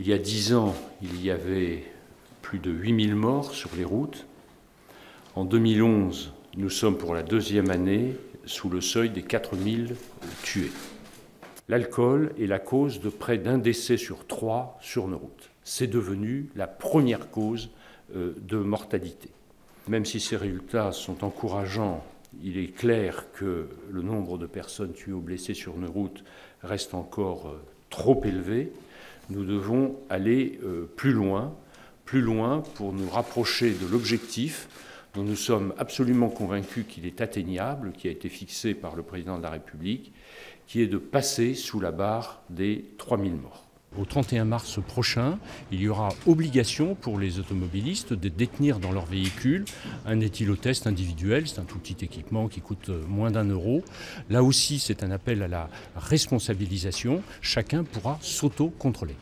Il y a dix ans, il y avait plus de 8000 morts sur les routes. En 2011, nous sommes pour la deuxième année sous le seuil des 4000 tués. L'alcool est la cause de près d'un décès sur trois sur nos routes. C'est devenu la première cause euh, de mortalité. Même si ces résultats sont encourageants, il est clair que le nombre de personnes tuées ou blessées sur nos routes reste encore euh, trop élevé nous devons aller euh, plus loin, plus loin pour nous rapprocher de l'objectif dont nous sommes absolument convaincus qu'il est atteignable, qui a été fixé par le président de la République, qui est de passer sous la barre des 3000 morts. Au 31 mars prochain, il y aura obligation pour les automobilistes de détenir dans leur véhicule un éthylotest individuel. C'est un tout petit équipement qui coûte moins d'un euro. Là aussi, c'est un appel à la responsabilisation. Chacun pourra s'auto-contrôler.